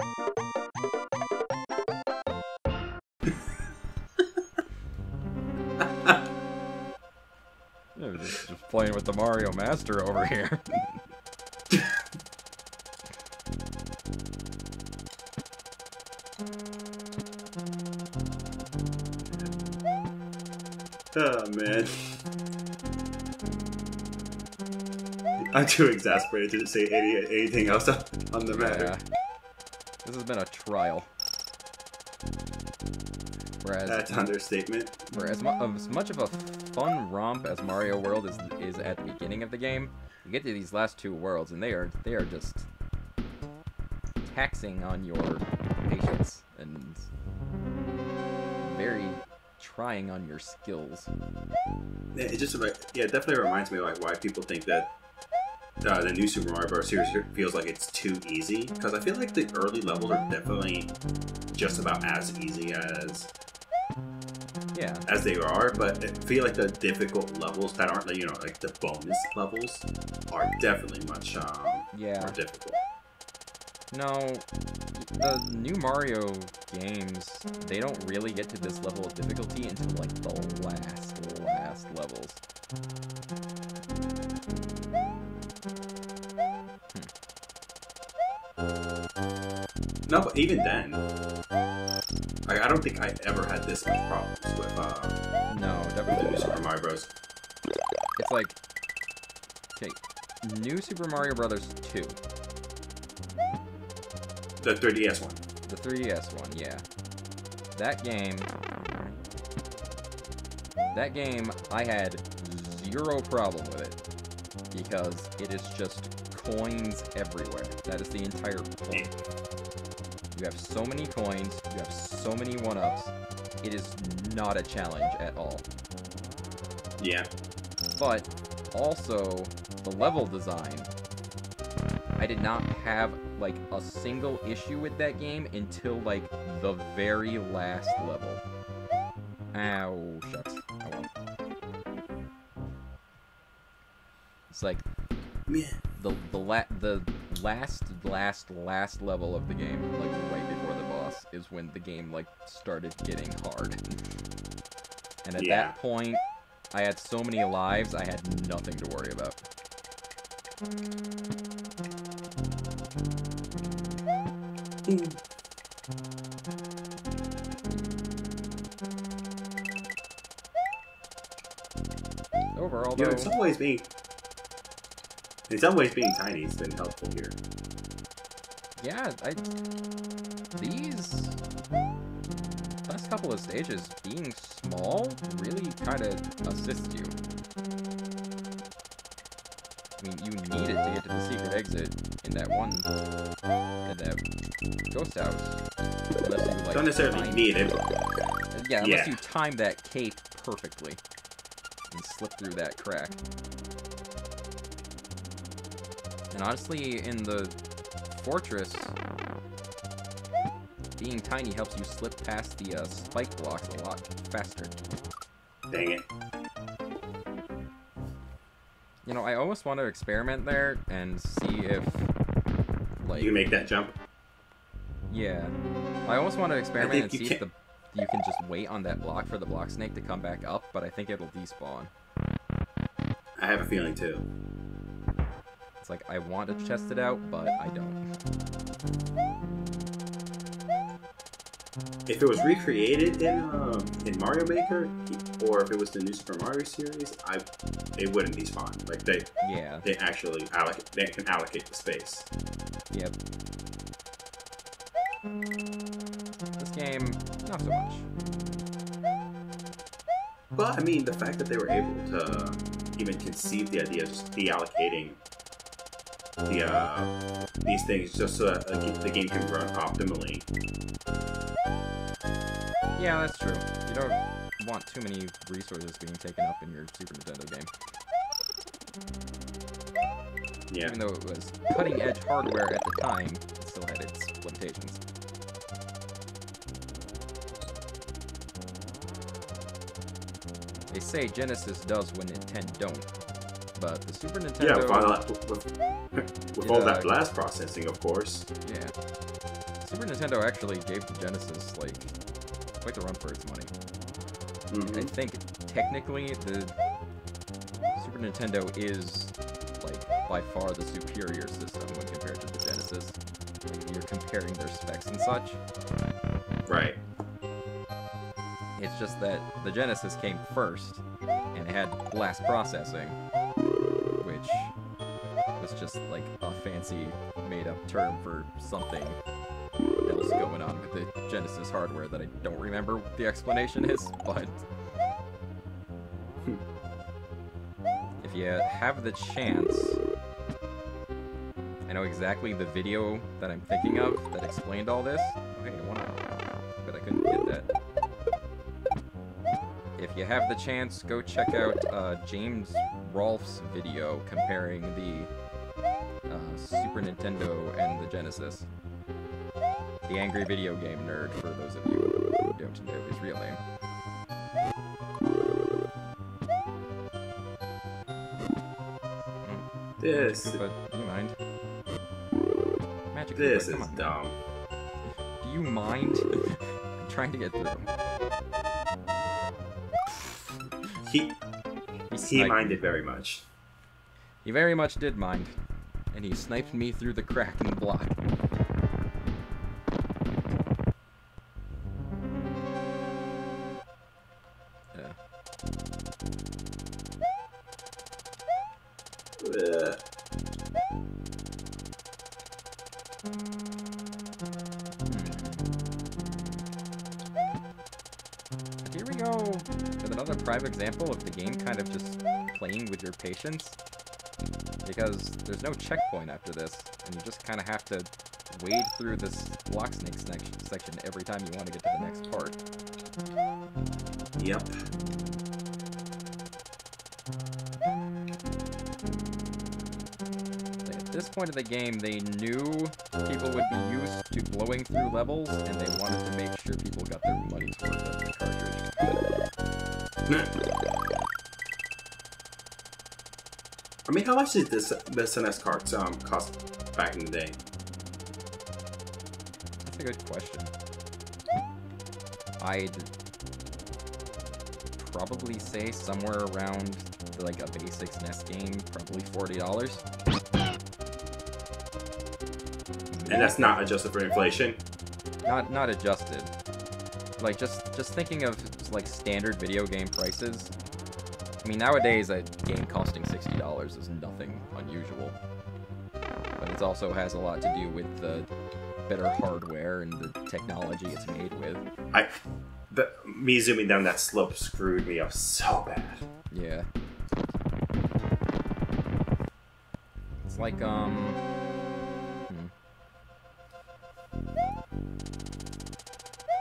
Just, just playing with the Mario Master over here. Oh man. I'm too exasperated to say any, anything else on on the matter. Yeah. This has been a trial. Whereas, That's understatement. whereas as much of a fun romp as Mario World is is at the beginning of the game, you get to these last two worlds and they are they are just taxing on your patience and very trying on your skills. Yeah, it just yeah, it definitely reminds me like why people think that uh, the new Super Mario Bros. series feels like it's too easy. Because I feel like the early levels are definitely just about as easy as Yeah. as they are, but I feel like the difficult levels that aren't you know like the bonus levels are definitely much um, Yeah. more difficult. No, the new Mario games, they don't really get to this level of difficulty until like the last, last levels. No, but even then, I, I don't think I ever had this much problems with uh, No, definitely new Super. Mario Bros. It's like, okay, New Super Mario Brothers 2, The 3DS one. the 3DS one, yeah. That game, that game, I had zero problem with it because it is just coins everywhere. That is the entire point. You have so many coins, you have so many one-ups. It is not a challenge at all. Yeah. But also the level design. I did not have like a single issue with that game until like the very last level. Ow, shucks. Oh well. It's like the the la- the last last last level of the game, like right before the boss, is when the game like started getting hard. And at Yeah. that point, I had so many lives, I had nothing to worry about. Overall, You know, though, in some ways being in some ways being tiny has been helpful here. yeah, I these last couple of stages being small really kind of assists you. I mean, you need it to get to the secret exit in that one in that ghost house. Unless you like Don't necessarily time- need it. Yeah, unless Yeah. you time that cape perfectly and slip through that crack. And honestly, in the fortress, being tiny helps you slip past the uh, spike blocks a lot faster. Dang it. You know, I almost want to experiment there and see if, like, You can make that jump. yeah, I almost want to experiment and see you if the you can just wait on that block for the block snake to come back up, but I think it'll despawn. I have a feeling too. It's like I want to test it out, but I don't. If it was recreated in um, in Mario Maker, or if it was the new Super Mario series, I it wouldn't be spawned. Like they Yeah, they actually allocate they can allocate the space. yep. This game, not so much. But I mean, the fact that they were able to even conceive the idea of just deallocating the uh, these things just so that uh, the game can run optimally. Yeah, that's true. You don't want too many resources being taken up in your Super Nintendo game. Yeah. Even though it was cutting edge hardware at the time, it still had its limitations. They say Genesis does when Nintendo don't, but the Super Nintendo. Yeah, with all that, with, with all Yeah. that blast processing, of course. Yeah. Super Nintendo actually gave the Genesis like quite the run for its money. Mhm. I think technically the Super Nintendo is like by far the superior system when compared to the Genesis. Like, you're comparing their specs and such. Right. It's just that the Genesis came first and it had blast processing, which was just like a fancy made up term for something else going on with the Genesis hardware that I don't remember what the explanation is, but if you have the chance, I know exactly the video that I'm thinking of that explained all this. Okay, wanna, but I couldn't get that. If you have the chance, go check out uh, James Rolfe's video comparing the uh, Super Nintendo and the Genesis. The Angry Video Game Nerd, for those of you who don't know his real name. This Koopa, do you mind? Magic this Koopa, is on. dumb. Do you mind? I'm trying to get through. He He, he minded very much. He very much did mind. And he sniped me through the crack in the block. Here we go with another prime example of the game kind of just playing with your patience. Because there's no checkpoint after this, and you just kind of have to wade through this block snake section every time you want to get to the next part. Yep. At this point of the game, they knew people would be used to blowing through levels, and they wanted to make sure people got their money's worth of the cartridge. I mean, how much did this the SNES carts um cost back in the day? That's a good question. I'd probably say somewhere around like a basic SNES game, probably forty dollars. And that's not adjusted for inflation. not not adjusted. Like just just thinking of like standard video game prices. I mean nowadays a game costing sixty dollars is nothing unusual. But it also has a lot to do with the better hardware and the technology it's made with. I, the, me zooming down that slope screwed me up so bad. Yeah. It's like um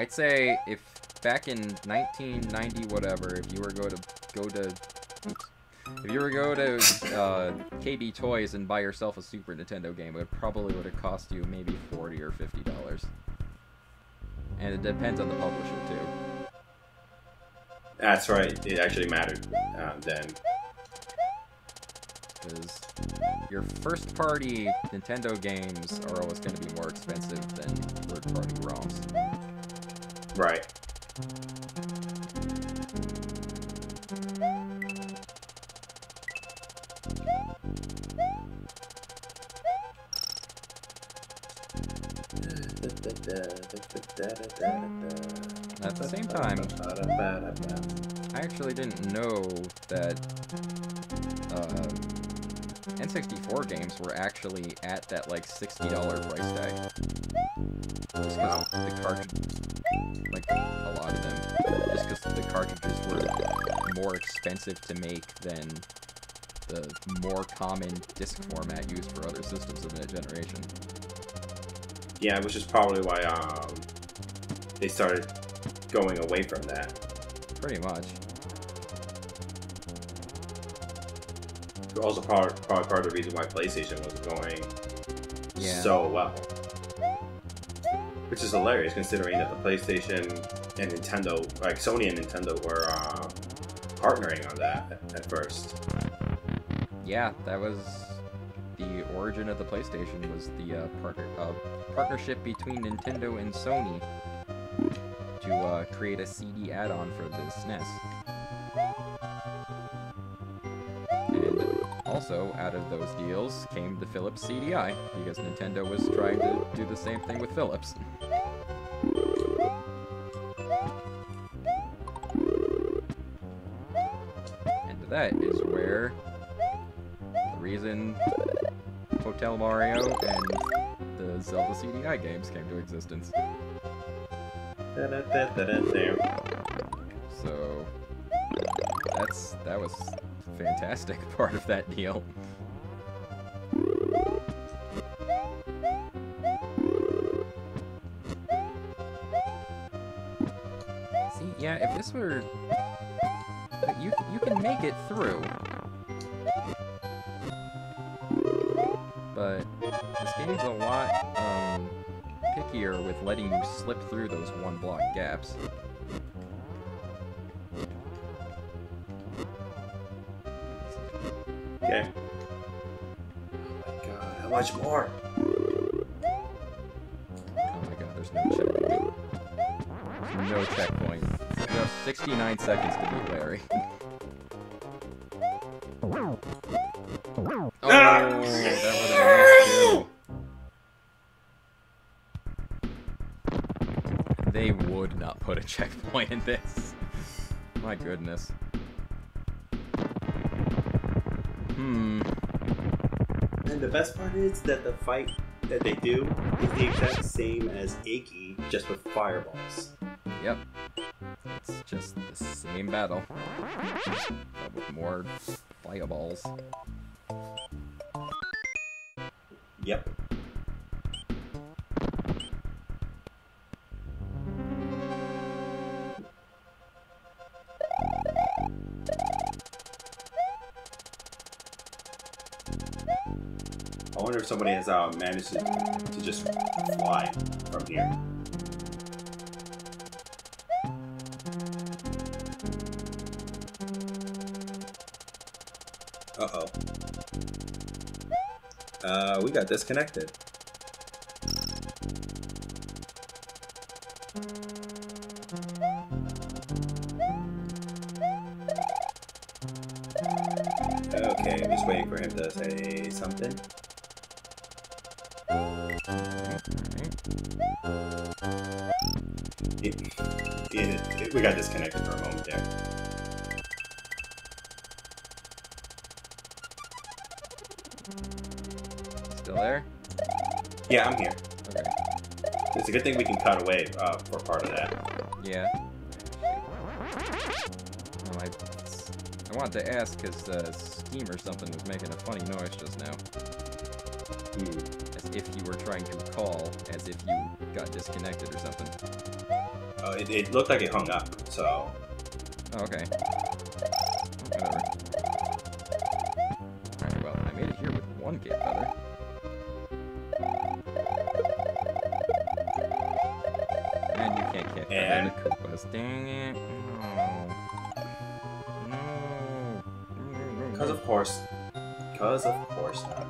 I'd say if back in 1990 whatever, if you were go to go to oops, if you were go to uh, KB Toys and buy yourself a Super Nintendo game, it probably would have cost you maybe 40 or 50 dollars. And it depends on the publisher too. That's right. It actually mattered uh, then. because your first party Nintendo games are always going to be more expensive than third party ROMs. Right. At the same time, I actually didn't know that uh, N64 games were actually at that like $60 price tag. Just because the cartridge, like a lot of them, just because the cartridges were more expensive to make than the more common disc format used for other systems of that generation. Yeah, which is probably why um, they started going away from that. Pretty much. Also, probably part of the reason why PlayStation was going Yeah. so well. Which is hilarious considering that the PlayStation and Nintendo, like Sony and Nintendo, were uh, partnering on that at, first. Yeah, that was the origin of the PlayStation was the uh, partner uh, partnership between Nintendo and Sony to uh, create a CD add-on for the SNES. Also, out of those deals came the Philips CDI, because Nintendo was trying to do the same thing with Philips. And that is where the reason Hotel Mario and the Zelda CDI games came to existence. So that's that was fantastic part of that deal. See, yeah, if this were you you can make it through. But this game's a lot um pickier with letting you slip through those one block gaps. Much more? Oh my god, there's no checkpoint. There's no checkpoint. You have 69 seconds to beat Larry. Oh, that would have too. They would not put a checkpoint in this. My goodness. Hmm. And the best part is that the fight that they do is the exact same as Iggy, just with fireballs. Yep. It's just the same battle. But with more fireballs. Yep. I wonder if somebody has uh, managed to, to just fly from here. Uh-oh. Uh, we got disconnected. We got disconnected for a moment there. Still there? Yeah, I'm here. Okay. It's a good thing we can cut away uh, for part of that. Yeah. Oh, I, I wanted to ask because uh, Steam or something was making a funny noise just now. Hmm. As if you were trying to call, as if you got disconnected or something. Uh, it, it looked like it hung up, so Oh, okay. Whatever. Alright, well, I made it here with one game feather. And you can't kick And- the Koopas. Dang it. No. No. because of course, because of course not.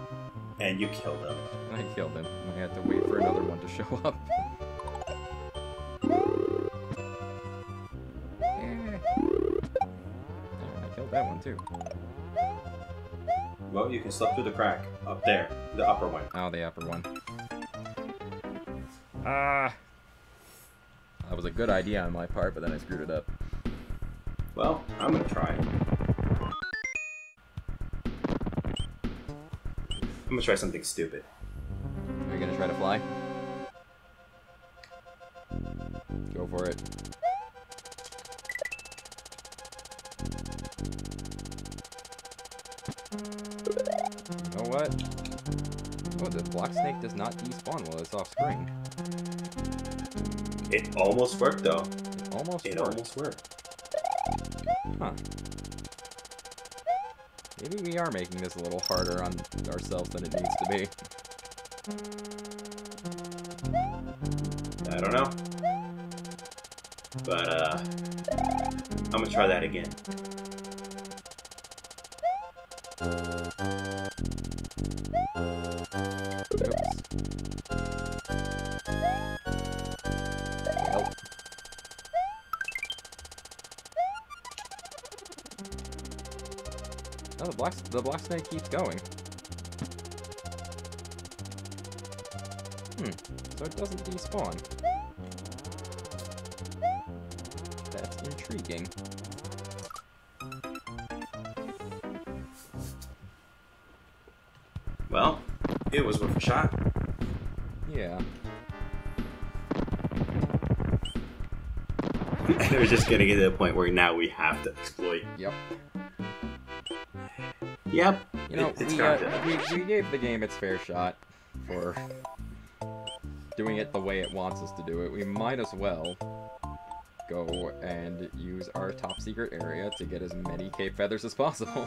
And you killed him. I killed him. I had to wait for another one to show up. One too. Well, you can slip through the crack up there, the upper one. Oh, the upper one. Ah. That was a good idea on my part, but then I screwed it up. Well, I'm gonna try. I'm gonna try something stupid. Are you gonna try to fly? You know what? Oh, the block snake does not despawn while it's off screen. It almost worked though. It almost It worked. almost worked. Huh. Maybe we are making this a little harder on ourselves than it needs to be. I don't know. But uh I'm gonna try that again. Black the block snake keeps going. Hmm. So it doesn't despawn. That's intriguing. Well, it was worth a shot. Yeah. we're just gonna get to the point where now we have to exploit. Yep. Yep. You know, it- it's we, uh, we, we gave the game its fair shot for doing it the way it wants us to do it. We might as well go and use our top secret area to get as many cape feathers as possible.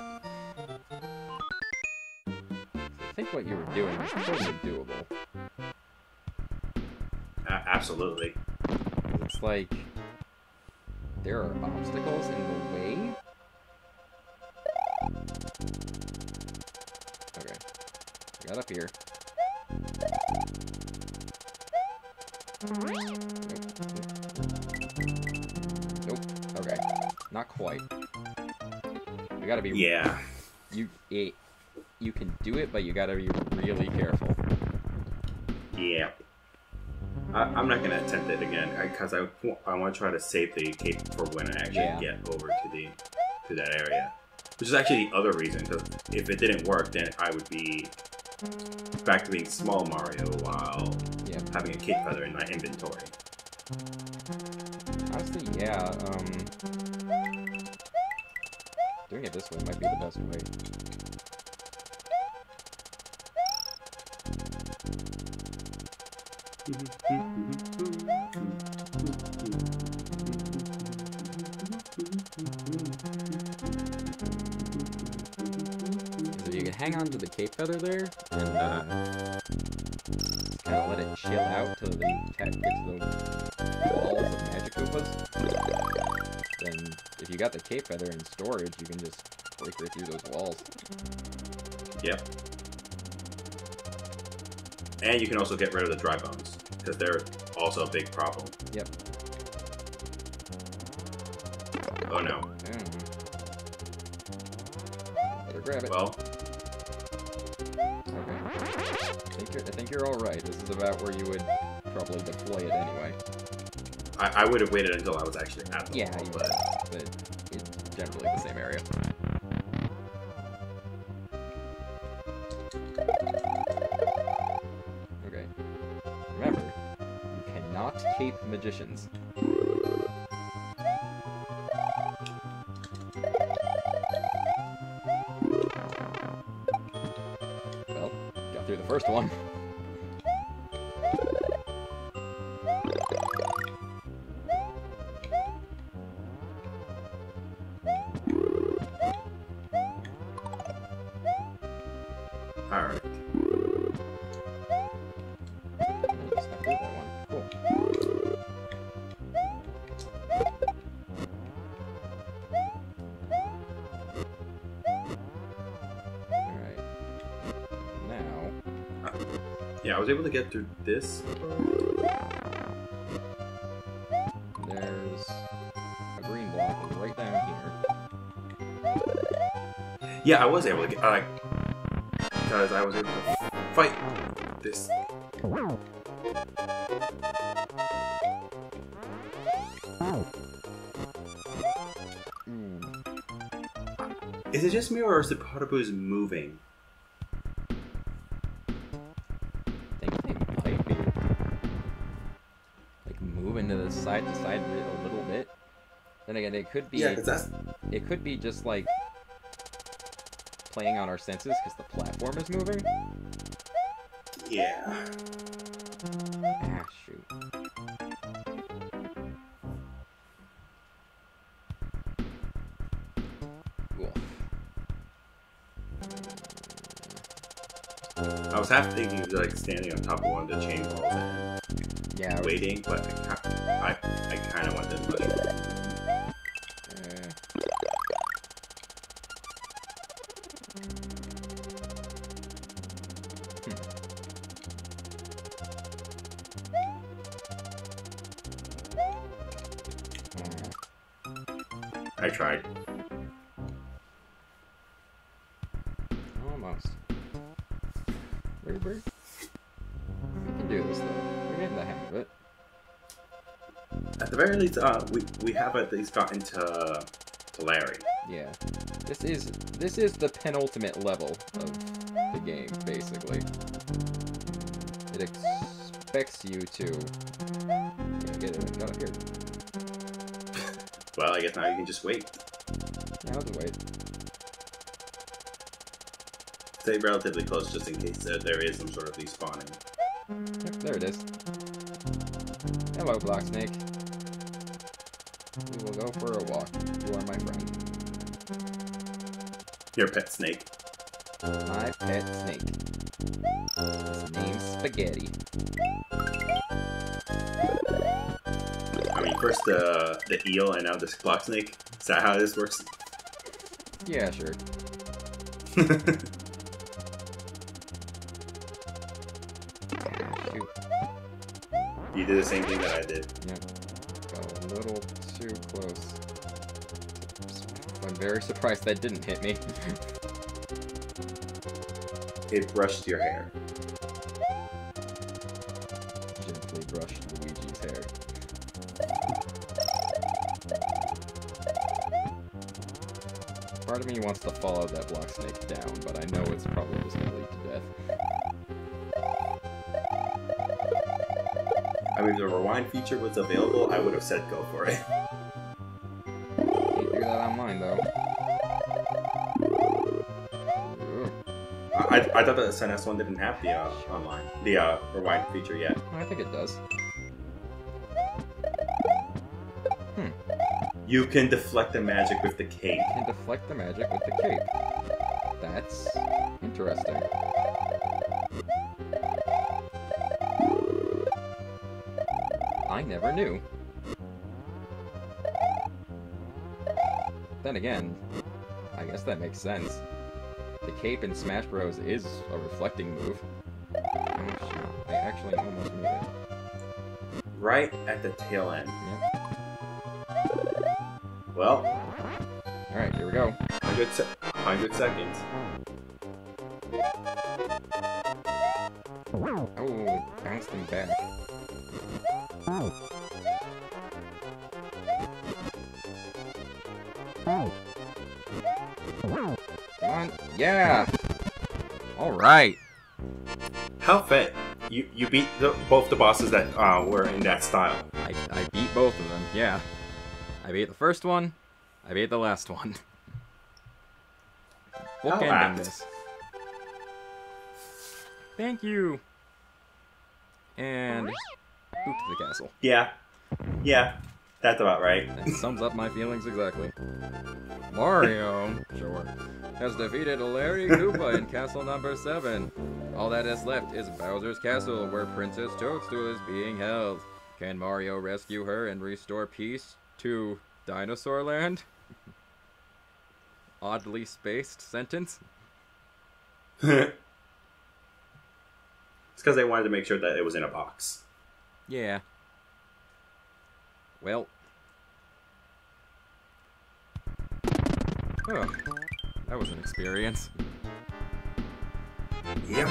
I think what you were doing is totally doable. A- absolutely. It's like there are obstacles in the way. Up here. Nope. Okay, not quite. You gotta be. Yeah. You it. You can do it, but you gotta be really careful. Yeah. I, I'm not gonna attempt it again because I, I want to try to save the cape for when I actually Yeah. get over to the to that area, which is actually the other reason. Because if it didn't work, then I would be back to being small Mario while Yeah. having a cape feather in my inventory. Honestly, yeah. Um, doing it this way might be the best way. So you can hang on to the cape feather there kind of let it chill out till the cat gets the walls of magic Koopas. Then, if you got the cape feather in storage, you can just break right through those walls. Yep. And you can also get rid of the dry bones because they're also a big problem. Yep. Oh no. Mm. Better grab it. Well, okay. I think you're, I think you're all right. This is about where you would probably deploy it anyway. I, I would have waited until I was actually at the Yeah, wall, you but but it's generally the same area. Through the first one. Was able to get through this. there's a green block right down here. Yeah, I was able to get like because I was able to fight this. Hmm. Is it just me or is the Podoboo's moving? Side to side a little bit. Then again, it could be yeah, that's... it could be just like playing on our senses because the platform is moving. yeah. Ah, shoot. I was half thinking like standing on top of one the chain walls and Yeah. Waiting, but I, I, I kind of want this push. eh. At the very least, uh, we we have at least gotten to to Larry. Yeah. This is this is the penultimate level of the game, basically. It expects you to get it it here. Well, I guess now you can just wait. Now I'll wait. Stay relatively close just in case uh, there is some sort of respawning. Yep, there it is. Hello, Block Snake. Go for a walk. You are my friend. Your pet snake. My pet snake. His name's Spaghetti. I mean, first the the eel and now this block snake. Is that how this works? Yeah, sure. You did the same thing that I did. Yep. Little too close. I'm very surprised that didn't hit me. It brushed your hair. Gently brushed Luigi's hair. Part of me wants to follow that block snake down, but I know it's probably just I mean, if the rewind feature was available, I would have said go for it. Do that online though. I, I thought the SNES one didn't have the uh, online, the uh, rewind feature yet. I think it does. You can deflect the magic with the cape. You Can deflect the magic with the cape. That's interesting. Never knew. Then again, I guess that makes sense. The cape in Smash Bros. is a reflecting move. Oh, shoot. I actually almost made it. Right at the tail end. Yep. Well, Alright, here we go. 100, se 100 seconds. Oh, bounced him back. Come on. Yeah! Alright. How fit? You you beat the, both the bosses that uh, were in that style. I, I beat both of them, yeah. I beat the first one, I beat the last one. Bookending apt. this. Thank you! And... Boot to the castle. Yeah, yeah, that's about right. That sums up my feelings exactly. Mario, sure, has defeated Larry Koopa in castle number 7. All that is left is Bowser's castle, where Princess Toadstool is being held. Can Mario rescue her and restore peace to Dinosaur Land? Oddly spaced sentence. it's because they wanted to make sure that it was in a box. Yeah. Well. Oh, that was an experience. Yep.